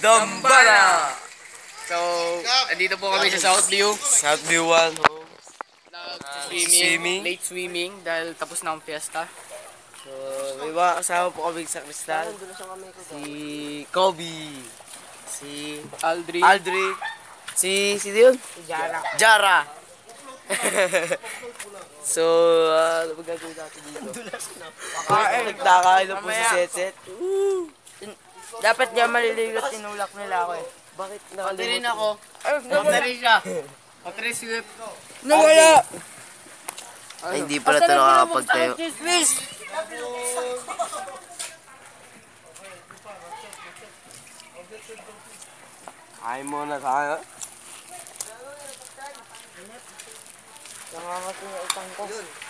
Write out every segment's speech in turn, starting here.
Dambana! So, andito po kami sa Southview. Southview 1 home. Swimming, swimming. late swimming dahil tapos na ang fiesta. So, may mga kasama po kami sa kristal. Si Kobe. Si Aldri. Aldric. Si, si yun? Jara. Jara. so, uh, ano ba gagawin natin dito? Kakain. Nagtakain na po si Setset. Dapat niya maliligo at tinulak nila ako eh. Bakit Pati nakalimutan? rin ako. Ay, rin siya. Pati rin si Whip. Nawala! Ay, hindi pala ito nakakapagtayo. Ay mo na tayo.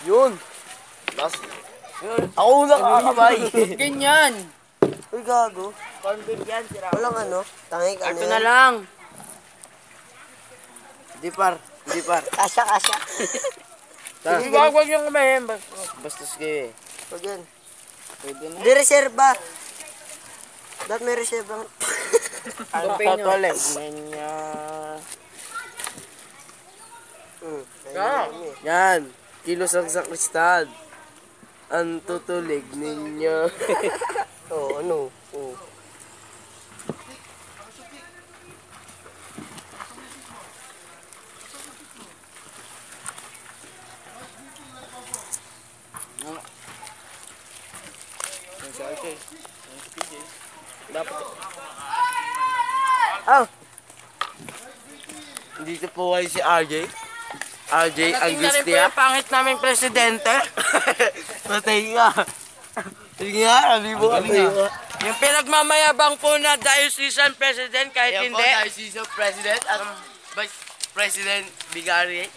Yun. Last. Yun. Ako una kakabay. Ganyan. Uy, gago. Corned yan, sira. Walang ano. Tangik ano. Ito na lang. Hindi par. Hindi par. Kasya, kasya. Ta. Huwag huwag yung kumain. Bastos kayo eh. Huwag yan. Pwede na. Di reserva. Dapat may reserva. Ano pa totolet. Menya. Hmm. Ah. Yan. Kilos ang sa kristal. Ang tutulig ninyo. Oo, ano? Oo. Dapat. Oh, Dito po kayo si RJ. RJ Tingnan rin po Angustia. yung pangit naming presidente. Patay nga. Sige nga, sabi mo nga. Yung pinagmamayabang po na diocesan president kahit Ayan po, hindi. Diocese President at Vice President Bigari.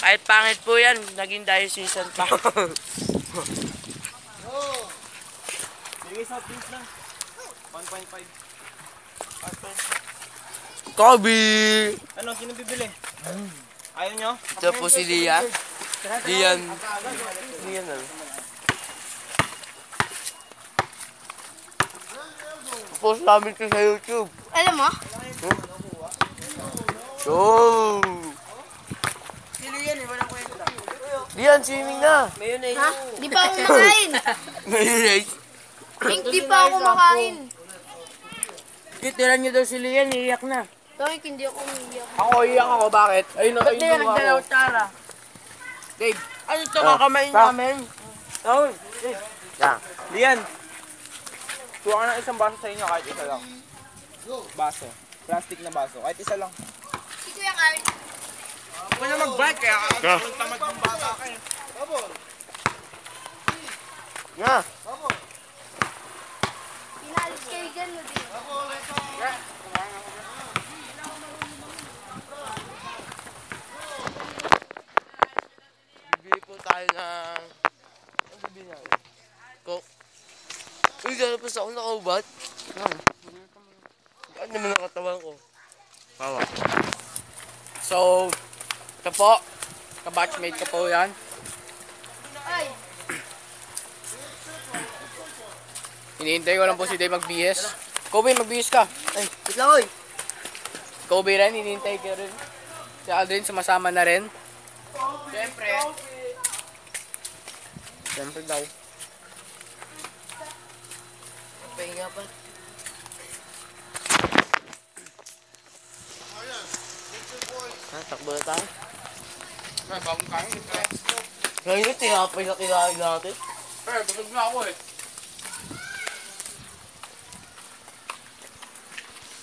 Kahit pangit po yan, naging diocesan pa. Kobe! Ano, sino bibili? Ayaw nyo? Ito po si Lian. Lian. Lian ano? Post namin ito sa YouTube. Alam mo? So! Sino yan eh, walang kwenta. Lian, swimming na! Ha? Di pa ako kumakain. Mayonnaise. Hindi pa ako kumakain. Titiran niyo daw si Lian, iiyak na. Tawag, hindi ako umiiyak. Ako iiyak ako, bakit? Ayun Ba't ayun di yan ako. nagdalaw, Tara? Dave, ano ito kakamain pa. namin? Oh, Yan. Lian! Kuha ka ng isang baso sa inyo kahit isa lang. Baso. Plastic na baso. Kahit isa lang. Si Kuya Carl. Ako na mag-break kaya kakaroon tamad ng bata kayo. Nga. Pinalis kayo dyan mo din. Bibili po tayo ng... Ano bibili natin? Coke. Uy, gano'n sa ako nakaubat. Ano naman ang katawan ko? Pawa. So, ito po. Kabatchmate ko po yan. Ay, Hinihintay ko lang po si Dave mag-BS. Kobe, mag-BS ka. Ay, wait lang, oy. Kobe rin, hinihintay ko rin. Si Aldrin, sumasama na rin. Siyempre. Siyempre daw. Pahinga pa. Tayo. Ay, bagong kain. Ngayon, tinapay na kinain natin. Pero, busog na ako eh.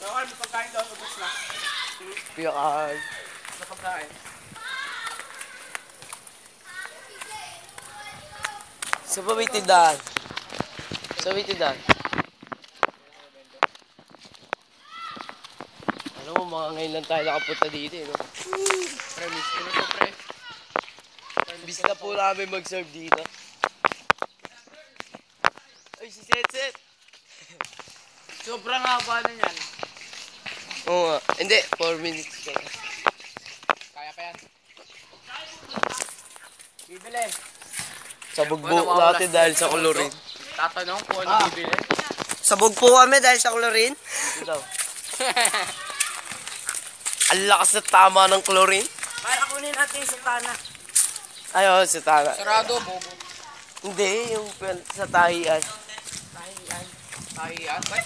Kaya may pagkain daw, ubos na. Piyakahan. Sa pagkain. Sa ba may tindahan? Sa may tindahan? Ano mo, mga ngayon lang tayo nakapunta dito eh, no? Pre, miss ko na to, pre. Bis na po namin mag-serve dito. Ay, si Setset! Sobrang haba na yan. Oo nga. Hindi, 4 minutes ka. Kaya pa yan. Bibili. Sa bugbog natin dahil sa kolorin. Tatanong kung ano Ah. bibili. Sa Sabog po kami dahil sa chlorine. Ito daw. Ang lakas na tama ng chlorine. Para kunin natin yung sutana. Ayaw, sa tanga. Sarado, bobo. Hindi, yung sa tahian. Ay, yan. Ba't?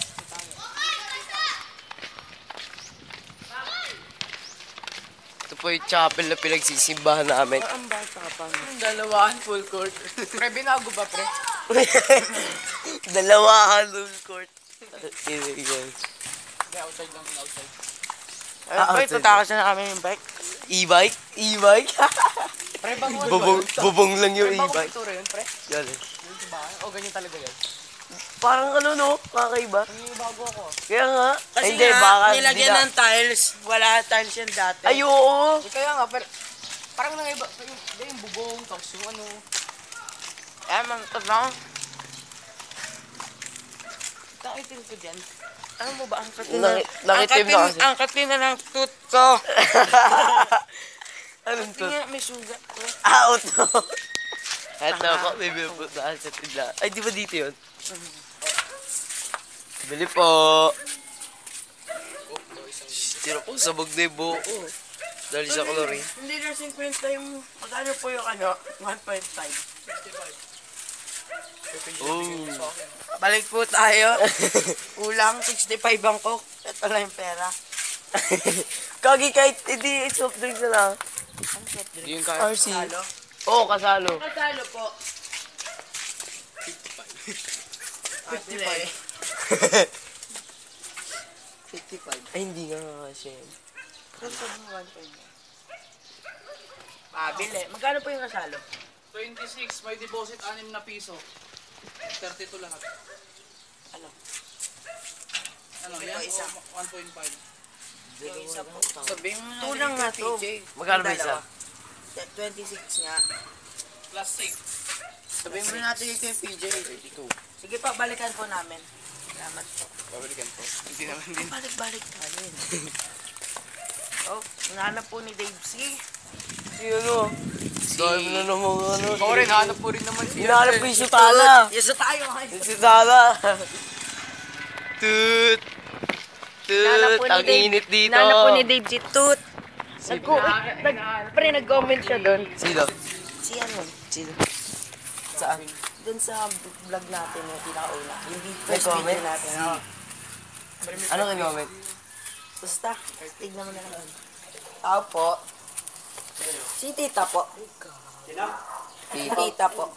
Ito po yung chapel na pinagsisimbahan namin. Ang bata pa. Dalawahan full court. pre, binago ba, pre? Dalawahan full court. Hindi, outside lang, outside. Ay, outside. tatakas na namin yung bike. E-bike? E-bike? Pre, bago bubong, bubong lang yung Pre, e-bike. pintura yun, pre. Yan eh. Yun sa bahay. O, ganyan talaga yan. Parang ano no, kakaiba. Hindi, bago ako. Kaya nga. Kasi hindi, nga, baka nilagyan hindi ng tiles. Wala tiles yan dati. Ay, oo. Di kaya nga, pero parang nangaiba. Yung, di, yung bubong, tapos yung ano. Eh, man, lang. Takitin ko dyan. Ano mo ba ang katin Naki- nakitim na kasi. Ang katin na ng tooth ko. Anong to? Tingnan, may sugat. Out to. Eto po, may binupuntaan sa tila. Ay, di ba dito yun? Bili po. Tira po, sabog na yung buo ko. Dahil sa chlorine. Hindi na 50 yung... Magkano po yung ano? 1.5. Oh. Balik po tayo. Kulang 65 ang coke. Ito lang yung pera. Kagi kahit hindi soft drinks na lang. Yung. RC. Oo, oh, kasalo. Magkano po? 55. 55. Ay, hindi nga kasi. Pabili. Magkano po yung kasalo? 26, may deposit 6 na piso. 32 lahat. Ano? Ano, yan? isa. O 1.5. Yung isa po. Sabihin mo Tulang nga to. Magkano ba isa? 26 nga. Plus 6. Sabihin mo natin yung kay PJ. 32. Sige pa, balikan po namin. Salamat po. Babalikan po. Hindi naman din. Balik-balik tayo. oh, nahanap po ni Dave C. Si ano? Dahil na naman ano. Ikaw rin, hanap po rin naman siya. Hinahanap ko yung sutala. Yung sutala. Tut. Hinanap Tut. po ni Ang init dito. Nahanap po ni Dave C. Toot. Nagko, nag, pre, nag-comment siya doon. Sino? Si ano? Sino? Saan? Doon sa vlog natin yung pinakauna. Yung first video natin. Oo. Anong in-comment? Basta, tignan mo na lang. Tao po. Si tita po. Si tita po.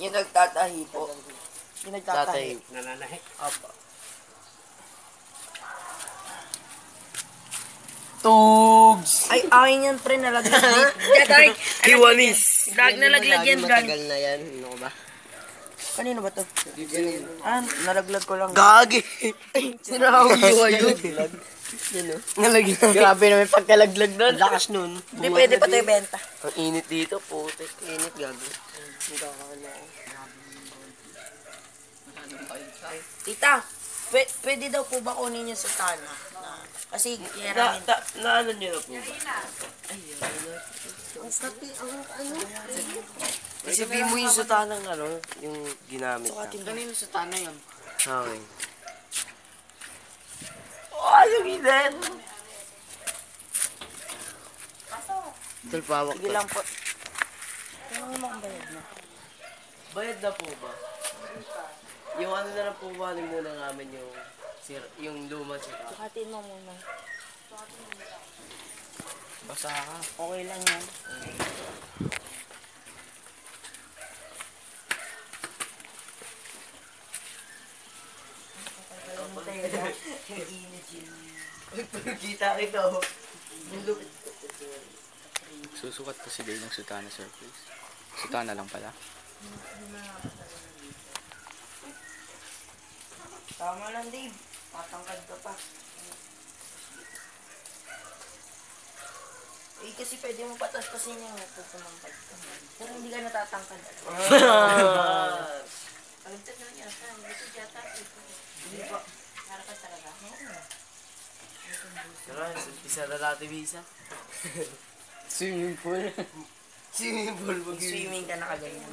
Yung nagtatahi po. Yung nagtatahi. Tatay. Opo. Tugs! Ay, akin yan, pre, nalaglag dito. Jatay! Kiwanis! Vlog nalaglag yan, vlog. na yan. Ano ba? Kanino ba to? Ah, nalaglag ko lang. Gagi! Sinawag ko ayun. Nalagyan. Grabe naman pagkalaglag nun. Lakas nun. Hindi pwede pa tayo benta. Ang init dito, putik. Init gago. Tita, pwe- pwede daw po ba kunin yung sutana? Na, kasi Na, hiramin. ta, na ano nyo na po ba? Ang kapi, ang ano? Sabihin mo yung sutanang ano, yung ginamit na. Kanino sa tanay yun? Okay. Oh, yung init! Tol, pawak Sige lang po. Ano naman ang bayad na? Bayad na po ba? Yung ano na lang po ba muna namin yung sir, yung luma sir. Sukatin mo muna. Basa ka. Okay lang yan. Kita ito. Susukat ko si Day ng sutana surface. Sutana lang pala. Tama lang, Dave. Matangkad ka pa. Eh, kasi pwede mo patas-pasin yung nagtutumangkad ka. Pero hindi ka natatangkad. Na niya, sa gusto yata. Hindi po. Harapan talaga. Tara, isa na natin visa. Swimming pool. Swimming pool mag Swimming ka na kaganyan.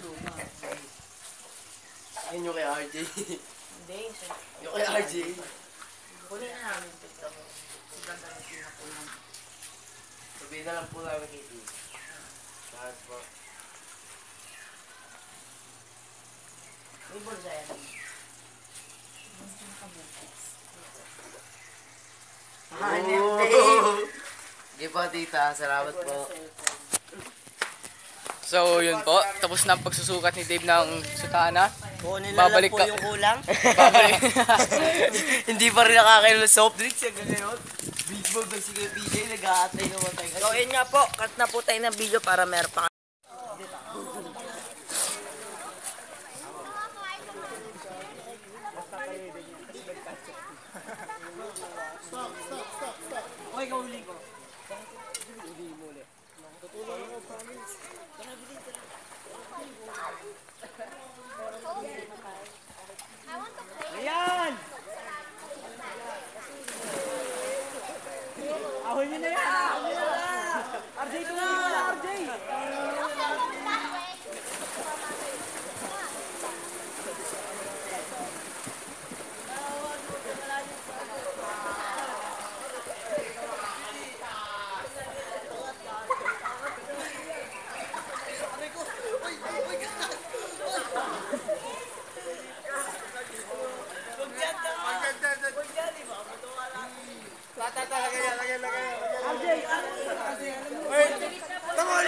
Ayun yung kay RJ. Yung kay RJ. Kunin na namin picture mo. Pinapunan. Sabihin na lang po namin kay Steve. Lahat po. May bulsa yan. Hanip Dave! Sige po, tita. Salamat po. So, yun po. Tapos na ang pagsusukat ni Dave ng sutana. Kunin na lang Babalik po ka- yung kulang. Babalik. Hindi pa rin nakakainom ng soft drinks. Yung gano'n. Baseball ba si Kuya PJ? Nag-aatay naman tayo. So, yun nga po. Cut na po tayo ng video para meron pa ويني ارجيتونا Oy,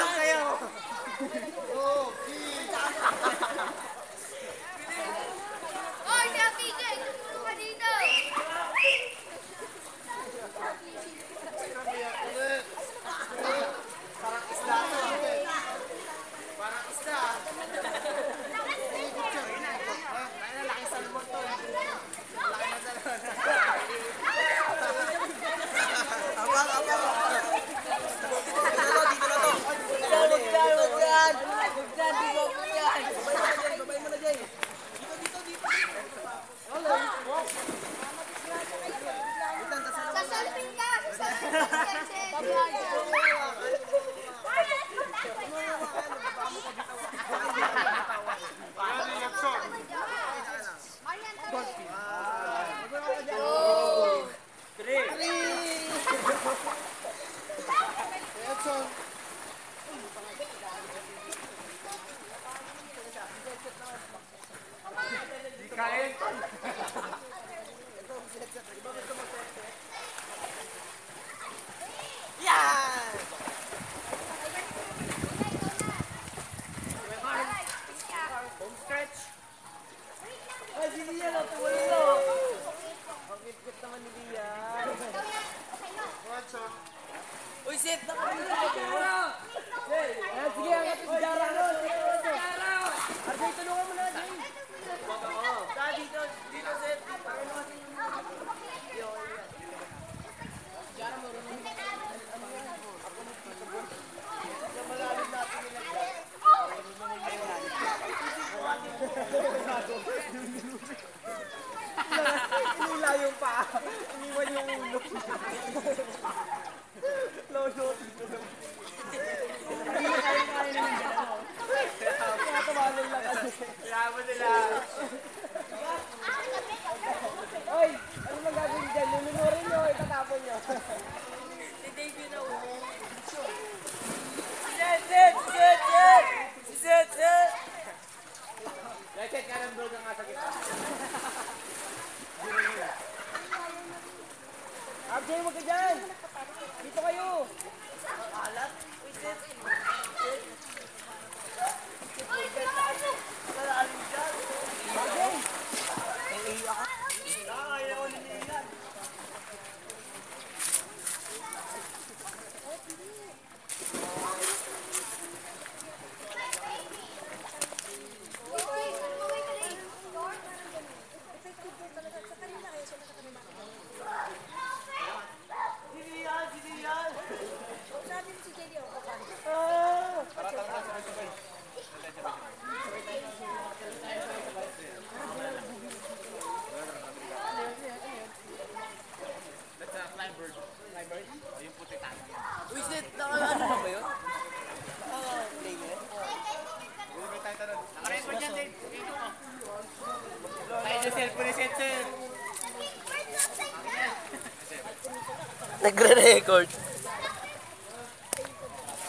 Nagre-record.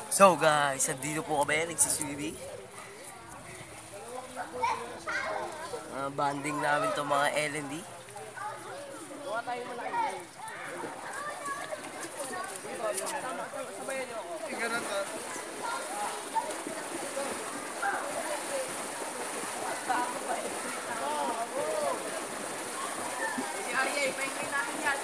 So guys, nandito po kami, nagsiswimming. Uh, banding namin to mga L&D. Si Arya, ipahingi namin yan.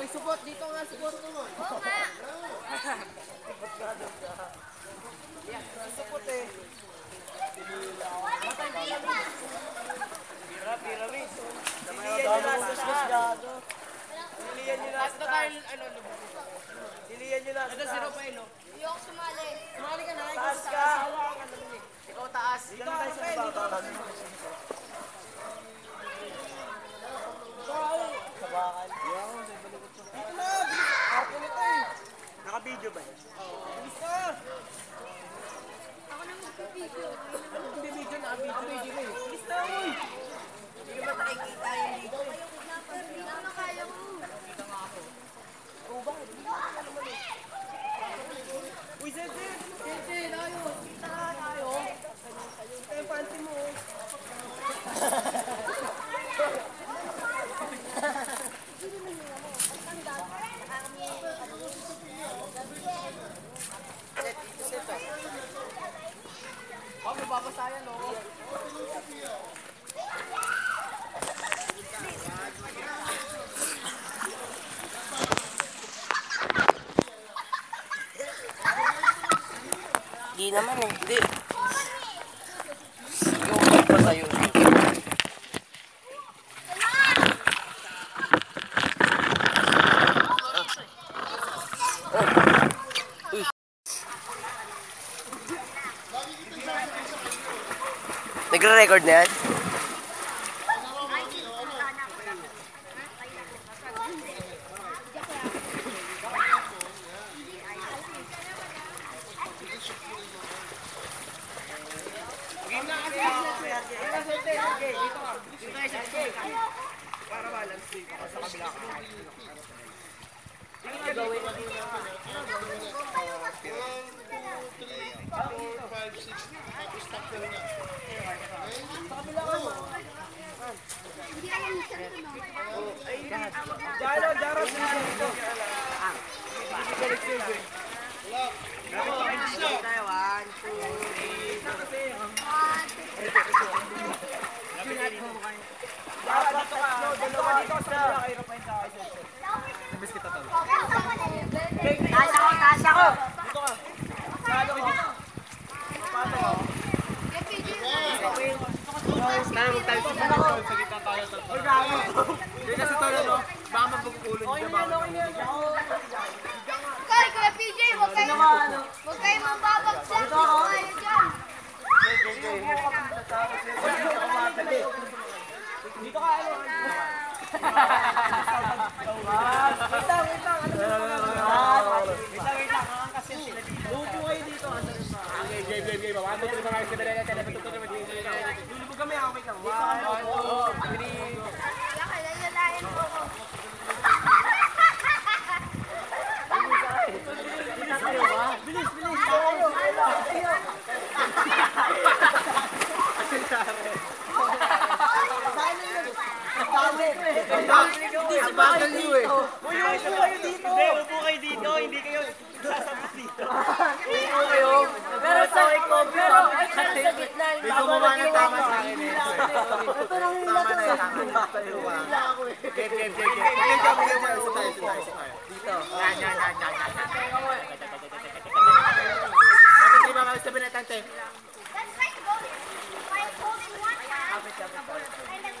Oy, support dito nga, support. Oo nga. Last na tayo, ano, lubog. Ito si Rafaelo. Ayoko sumali. Sumali ka na, taas ka. Ikaw taas. Dito ka, Rafael, dito. Naka-video ba yan? Ako na mag-video. Video na, video. Video na eh. Hindi ba nakikita yung dito? Hindi ko na kaya ko. Uy, Zeze! Sige, tayo. Kita na tayo. Yung panty. Oh, mababasa yan, oh. Hindi naman eh. Hindi. Nagre-record na yan? Tayo tayo sa mga tol. Sa gitna tayo tol. Oy, gago. Hindi kasi tol ano. Baka magpupulon ka ba? Kay, Kuya PJ, huwag kayo, huwag kayo mababagsak. Kayo dyan. Dito ka ano. Wait lang, wait lang. Ano ba mga Wait lang, wait lang. Ang kasi sila dito. Upo kayo dito. Ano ba? Okay, game, game, game. One, two, three, four, five, six, seven, eight, nine, ten, eleven, twelve, thirteen, fourteen, fifteen, sixteen, seventeen. Lulubog kami. ah, Wait lang. One, two, three. Lalalayan po ako. Bilis, bilis. Tayo. Hindi si Bagal niyo eh. Uy, upo kayo dito. Hindi, dito. Hindi kayo sasabit dito. Upo kayo. Pero sa pero sa gitna. Hindi gumawa ng tama sa akin eh. Ito lang yung Tama na, tama na. Tayo ba? Game, game, game, game. Game, game, game. Isa tayo, isa tayo, isa tayo. Dito. Yan, yan, yan, yan, yan. Bakit di ba mag-sabi na That's right, go there. By holding one hand. And then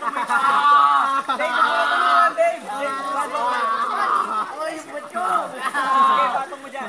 Kumali dyan.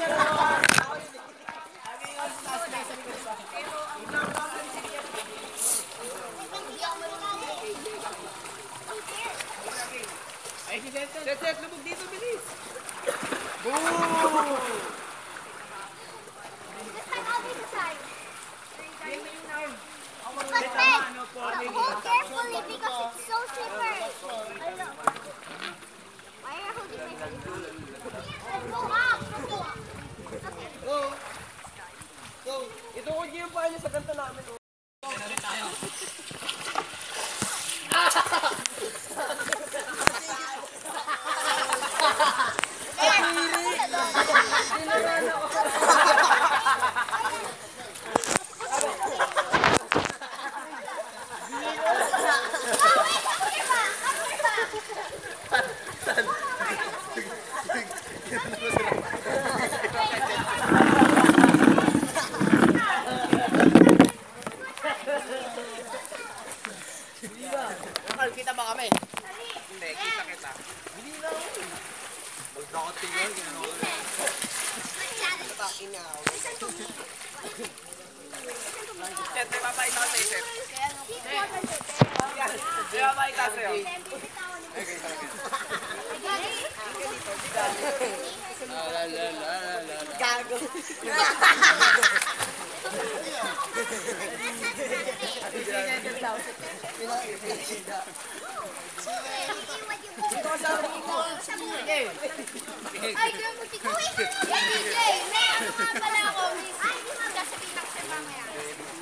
Ay, kaya mo ikaw eh. Yan, DJ. May ano nga pala ako. Ay, di mo sasabihin ako sa mamaya.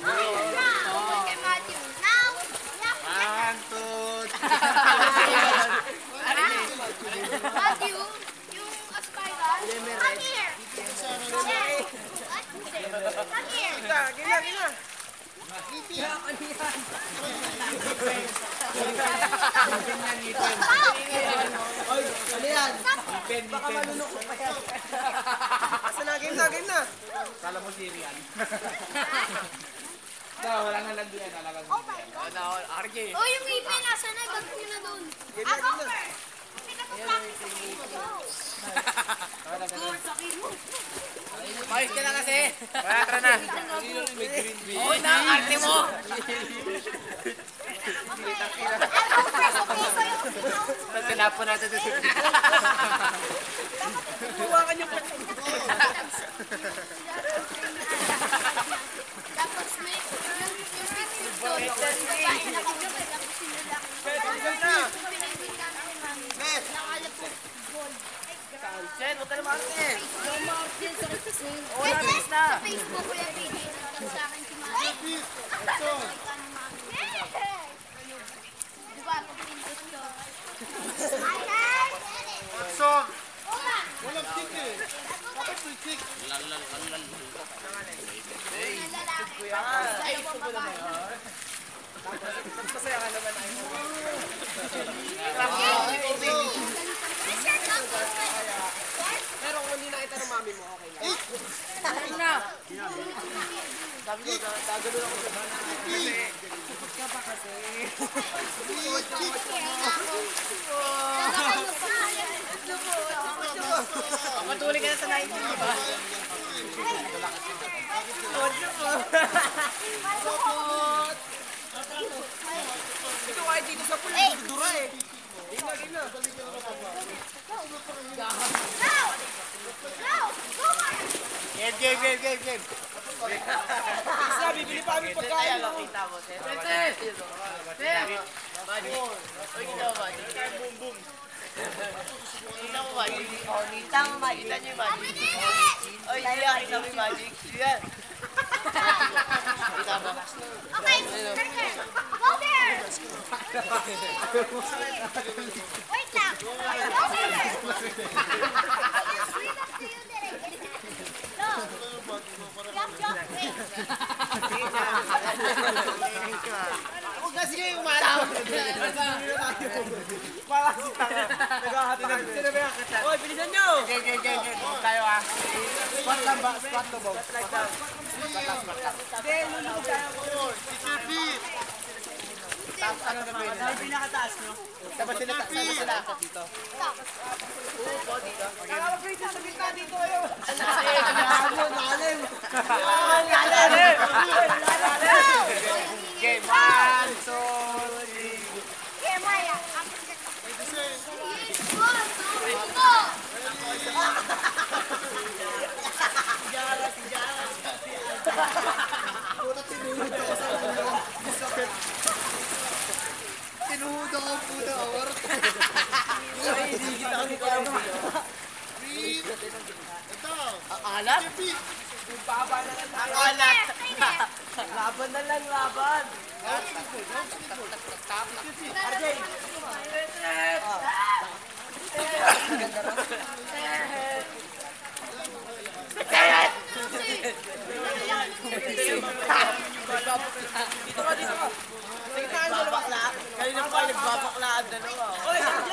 Oh, now, tungkol kay Matthew. Now, yeah. Matthew, yung aspiral, come here. Yes. Come here. Gina, gina. Asa na, game na, game na. Kala mo Syrian. No, wala na landian. Alaga mo. Ano, RJ. Oh, yung ipin, nasa na? Gagawin nyo na doon. Ako, Pinag-practice Mayos ka na kasi. Kaya tara na. Oo na, ang arte mo. Pag tinapon natin ito. Gracias. Matuloy ka na sa 90, di ba? Ito kahit dito sa pulo, dura eh. Ina, ina. Game, game, game, game, game. Isa, bibili pa kami pagkain. Kaya kita mo, Chen. Tete! Magic. Uy, kita mo, magic. Boom, boom. Kita. Oh. Okay, go there! Wait lang. Go there! Swim up to you there. Go. Jump, jump, wait. Huwag kasi kayo umalaw. Wala si Tanga. Naghahati ng sino ba yung kita? Oy, bilisan nyo! Game, game, game, game. Tayo ah. Squat lang ba? Squat to ba? Squat lang. Squat lang, squat lang. Hindi, lulubog tayo. Teacher B! Tapos ano na pwede? Ay, pinakataas nyo. Tapos sila, tapos sila ako dito. Kaya mag-grade sa gitna dito kayo. Ano kasi? Lalim! Lalim! Game, one, two, three. Here, Maya. Go, go, go. Tinuhod ako po na awar. Breathe. Ito. Alat? Teacher B! Ang alat. Laban na lang, laban. Dito ka, dito ka. Nagbabakla. Kanina pa nagbabakla ang dalawa. Oy, RJ!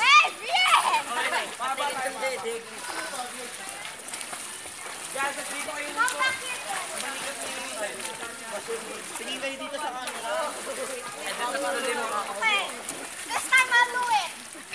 Hey, Brian! Guys, here. Tingin kayo dito sa camera. Okay. This time I'll do it. Not this time.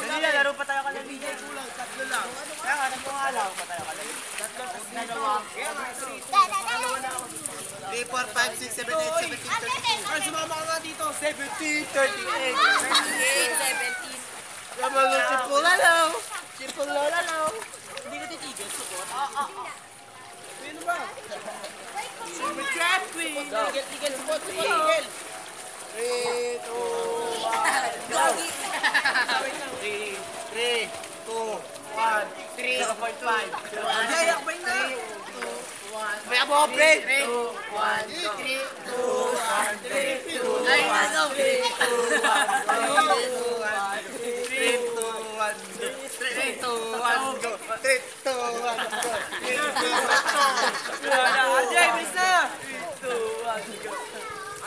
Dali na, laro pa tayo kalang DJ. Kulang, tatlo lang. Nga, tapos dalawa. 3, 4, 5, 6, 7, 8, 17, 32. Ay, sumama ka nga dito. 17, 38. 38, 17. Come on, triple lalo. Triple lalo. Hindi ka titigil, support. Sino ba? Super trap queen. Tigil, tigil, support, support, tigil. 3, 2, 1. Wait May abo, pre! Ay, ano? Ajay, bis na!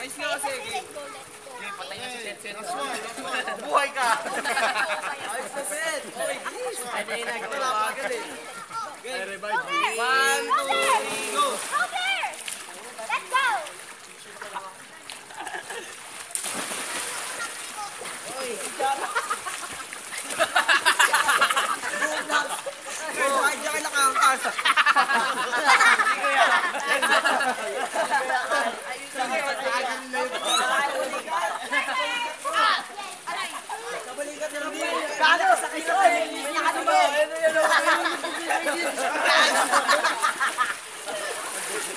Ayos nga kasi. Buhay ka! Ayos na, Fred. Ano yung nagtawa agad eh? One, two, three, go! Okay! Let's go! Ay, diyan ka nakangkas. Kano, sa kisoy! May nakatubo!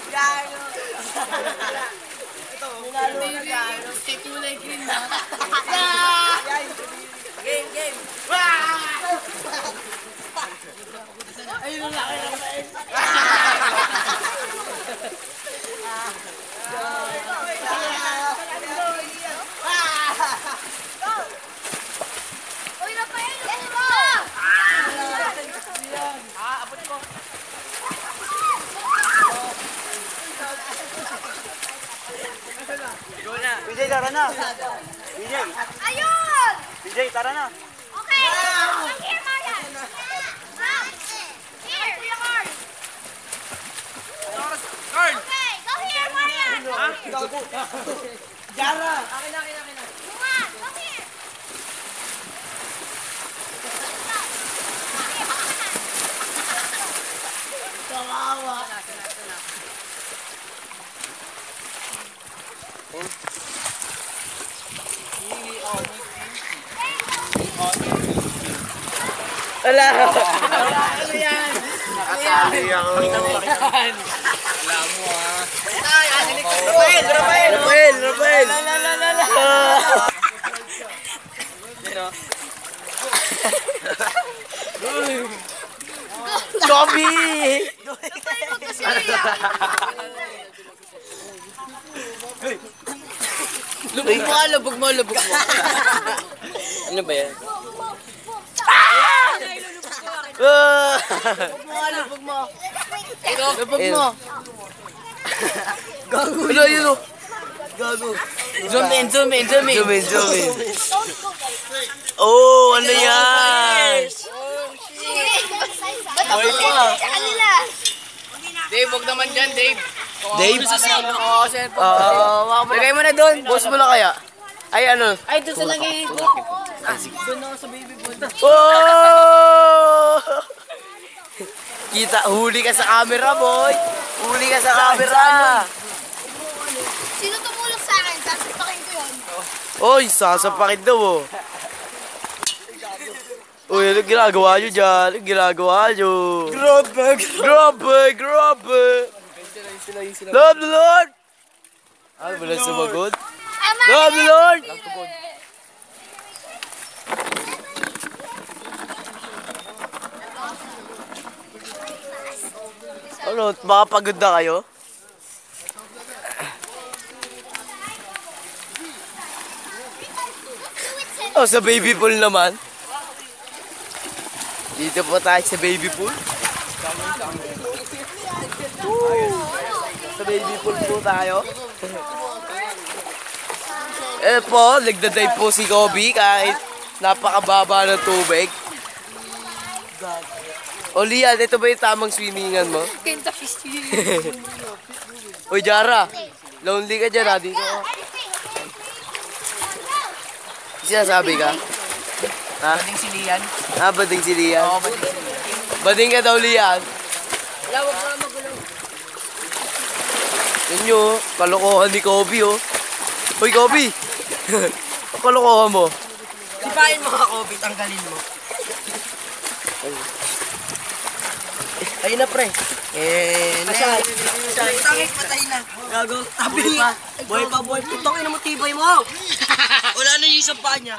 Gano! Ito, minalo na gano. Kulay green na. Game, game! Ayun ang laki ng pain. Uy, Rafael, let's go! PJ, tara na. PJ, Ayun! PJ, tara na. Okay! Come here, Marian! Ma'am! Here! Kuya Carl! Carl! Okay, go here, Marian! Go here. Jara! Juan, go here! Kawawa! Wala! Ano yan? Rafael! Rafael! Rafael! Rafael! La la la la la! Kobe! Lubog mo, lubog mo, lubog mo. ano ba yan? Ah! Lubog mo, lubog mo. Gago. Ano yun? oh? Gago. Zoom in, zoom in, zoom in. Zoom in, zoom in. Oh, ano yan? Boy pa! Sa kanila! Dave, huwag naman dyan, Dave. Dave? Oo, cellphone. Oo, lagay mo na doon. Post mo na kaya. Ay, ano? Ay, doon sa lagi. Doon ako sa baby boy. Oh! Kita, huli ka sa camera, boy. Huli ka sa camera. Sino tumulong sa akin? Sasapakin ko yun. Oy, sasapakin daw, oh. Uy, ano ginagawa nyo dyan? Ano ginagawa nyo? Grabe, grabe, grabe. Love the Lord! Ay, wala sumagot. Love the Lord! Ano, baka pagod na kayo? Oh, sa baby pool naman. Dito po tayo sa baby pool. Woo! Sa baby pool po tayo. Eh po, nagdadive po si Kobe kahit napakababa ng tubig. O Lian, ito ba yung tamang swimmingan mo? Uy, Jara, lonely ka dyan ha, dito. Sinasabi ka? Ha? Bading si Lian. Ah, bading si Lian? Oo, bading si Lian. Bading ka daw, Lian. Wala, huwag mo na magulo. Yun nyo, kalokohan ni Kobe, oh. Uy, Kobe! Ang kalokohan mo. Sipain mo ka, Kobe. Tanggalin mo. Ayun na, pre. Eh, Asya. Tangik, patay na. Gago. Tabi. Boy pa, boy. Putong ina mo, tibay mo. Wala na yung isang paa niya.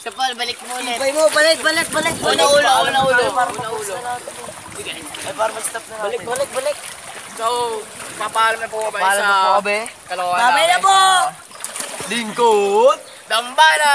Siya pa, balik mo ulit. Tibay mo, balik, balik, balik. Una ulo, una ulo. para mag-ulo. Ay, para mag-stop na natin. Balik, balik, balik. So, papaalam na po kami Paalam sa na po kami. kalokohan Babay na po! Lingkod! Dambana!